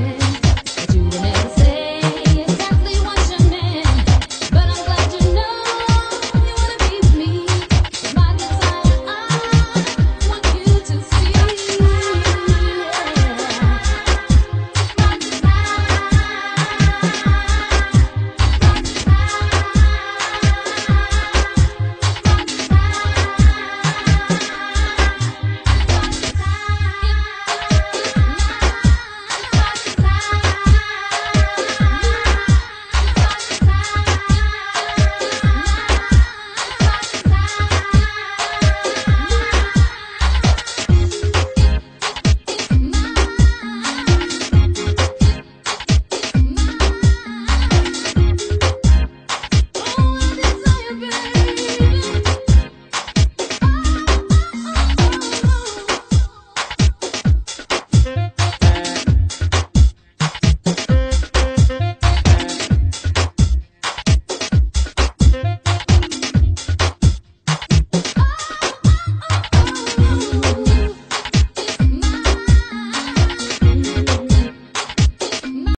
Do the next